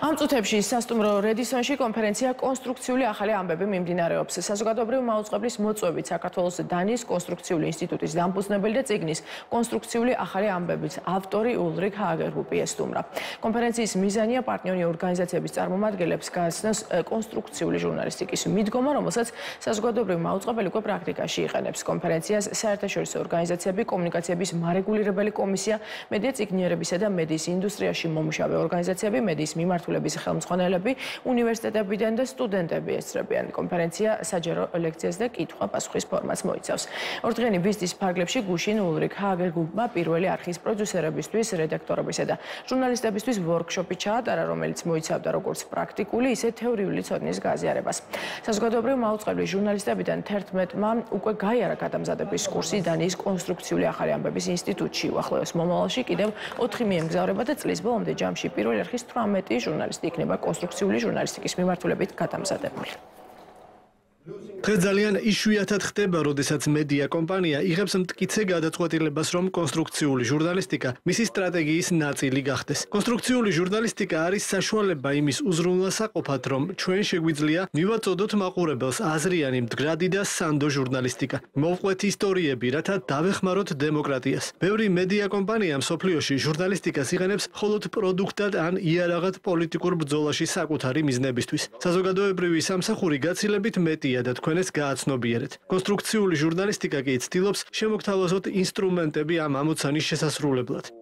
ამ წუთებში სასტუმრო რედისონში კონფერენცია კონსტრუქციული ახალი ამბები მიმდინარეობს. საზოგადოებრივი მაუწყებლის მოწვევით საქართველოს დანიის კონსტრუქციული ინსტიტუტის დამფუძნებელი და ციგნის კონსტრუქციული ახალი ამბების ავტორი ულრიქ ჰაგერგუპი ესტუმრა. კონფერენციის მიზანია პარტნიორი ორგანიზაციების წარმომადგენლებს გააცნოს კონსტრუქციული ჟურნალისტიკის მიდგომა, რომელსაც საზოგადოებრივი მაუწყებელი უკვე პრაქტიკაში იყენებს. კონფერენციას საერთაშორისო ორგანიზაციები, კომუნიკაციების მარეგულირებელი კომისია, მედია ციგნიერებისა და მედიის ინდუსტრიაში მომუშავე ორგანიზაციები, მედიის მიმართ მიმართულების ხელმძღვანელები, უნივერსიტეტებიდან და სტუდენტები ესწრებიან. კონფერენცია საჯარო ლექციას და კითხვა-პასუხის ფორმატს მოიცავს. ორდღიანი ვიზიტის ფარგლებში გუშინ ულრიქ ჰაგერგუბმა პირველი არქის პროდიუსერებისთვის, რედაქტორებისა და ჟურნალისტებისთვის ვორქშოპი ჩაატარა, რომელიც მოიცავდა როგორც პრაქტიკული, ისე თეორიული ცოდნის გაზიარებას. საზოგადოებრივ მაუწყებლის ჟურნალისტებიდან 11-მა უკვე გაიარა გადამზადების კურსი დანიის კონსტრუქციული ახალი ამბების ინსტიტუტში. უახლოეს მომავალში კიდევ 4 მიემგზავრება და წლის ბოლომდე ჯამში პირველი არქის 18 ჟურნალისტი ჟურნალისტი იქნება კონსტრუქციული ჟურნალისტიკის მიმართულებით გადამზადებული. დღე ძალიან იშვიათად ხდება, როდესაც მედია კომპანია იღებს მტკიცე გადაწყვეტილებას, რომ კონსტრუქციული ჟურნალისტიკა მისი სტრატეგიის ნაწილი გახდეს. კონსტრუქციული ჟურნალისტიკა არის საშუალება იმის უზრუნველსაყოფად, რომ ჩვენ შეგვიძლია მივაწოდოთ მაყურებელს აზრიანი მდგრადი და სანდო ჟურნალისტიკა. მოვყვეთ ისტორიები, რათა დავეხმაროთ დემოკრატიას. ბევრი მედია კომპანია მსოფლიოში ჟურნალისტიკას იღენებს მხოლოდ პროდუქტად ან იარაღად პოლიტიკურ ბრძოლაში საკუთარი მიზნებისთვის. საზოგადოებრივი სამსახური გაცილებით მეტია და თქვენ ეს გააცნობიერეთ. კონსტრუქციული ჟურნალისტიკა კი ცდილობს შემოგთავაზოთ ინსტრუმენტები ამ ამოცანის შესასრულებლად.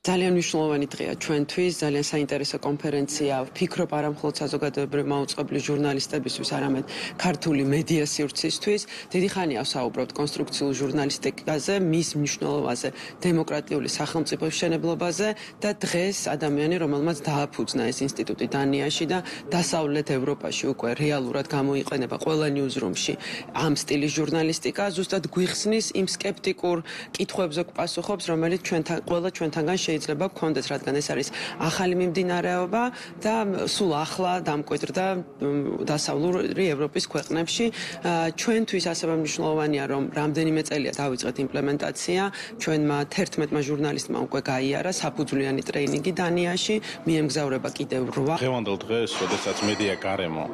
ძალიან მნიშვნელოვანი დღეა ჩვენთვის, ძალიან საინტერესო კონფერენცია. ვფიქრობ არა მხოლოდ საზოგადოებრივ მაუწყებლი ჟურნალისტებისთვის, არამედ ქართული მედია სივრცისთვის. დიდი ხანია ვსაუბრობთ კონსტრუქციულ ჟურნალისტიკაზე, მის მნიშვნელობაზე, დემოკრატიული სახელმწიფოს მშენებლობაზე და დღეს ადამიანი, რომელმაც დააფუძნა ეს ინსტიტუტი დანიაში და დასავლეთ ევროპაში უკვე რეალურად გამოიყენება ყველა ნიუზრუმში ამ სტილის ჟურნალისტიკა, ზუსტად გვიხსნის იმ სკეპტიკურ კითხვებზე გპასუხობს, რომელიც ჩვენთან ყველა ჩვენთანგან შეიძლება გქონდეს, რადგან ეს არის ახალი მიმდინარეობა და სულ ახლა დამკვიდრდა დასავლური ევროპის ქვეყნებში. ჩვენთვის ასევე მნიშვნელოვანია, რომ რამდენიმე წელია დავიწყეთ იმპლემენტაცია. ჩვენმა 11-მა ჟურნალისტმა უკვე გაიარა საფუძვლიანი ტრეინინგი დანიაში, მიემგზავრება კიდევ 8. დღევანდელ დღეს, როდესაც მედია გარემო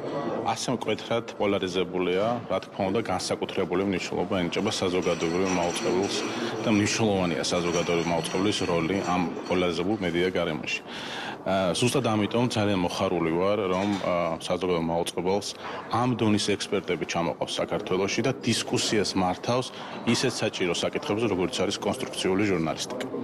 ასე მკვეთრად პოლარიზებულია, რა თქმა უნდა, განსაკუთრებული მნიშვნელობა ენიჭება საზოგადოებრივ მაუწყებელს და მნიშვნელოვანია საზოგადოებრივ მაუწყებლის როლი ამ პოლარიზებულ მედია გარემოში. ზუსტად ამიტომ ძალიან მოხარული ვარ, რომ საზოგადო მაუწყებელს ამ დონის ექსპერტები ჩამოყავს საქართველოში და დისკუსიას მართავს ისეთ საჭირო საკითხებზე, როგორც არის კონსტრუქციული ჟურნალისტიკა.